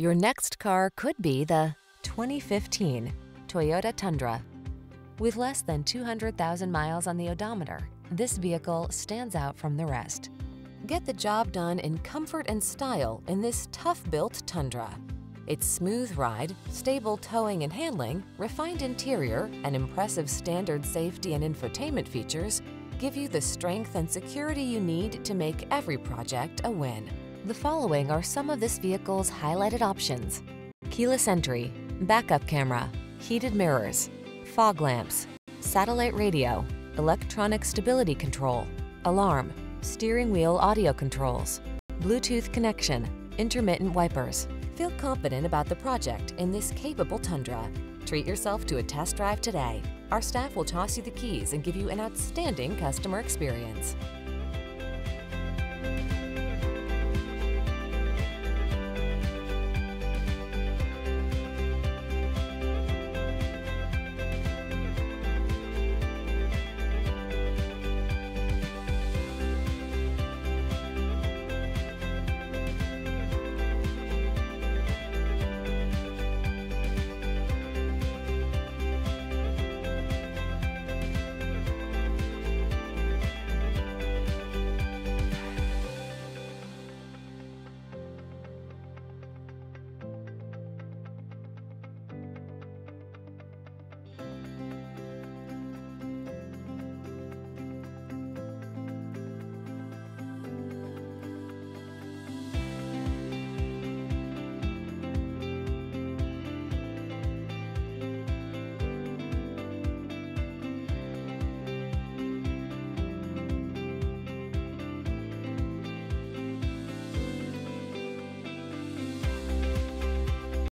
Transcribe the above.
Your next car could be the 2015 Toyota Tundra. With less than 200,000 miles on the odometer, this vehicle stands out from the rest. Get the job done in comfort and style in this tough-built Tundra. Its smooth ride, stable towing and handling, refined interior, and impressive standard safety and infotainment features give you the strength and security you need to make every project a win. The following are some of this vehicle's highlighted options. Keyless entry, backup camera, heated mirrors, fog lamps, satellite radio, electronic stability control, alarm, steering wheel audio controls, Bluetooth connection, intermittent wipers. Feel confident about the project in this capable Tundra. Treat yourself to a test drive today. Our staff will toss you the keys and give you an outstanding customer experience.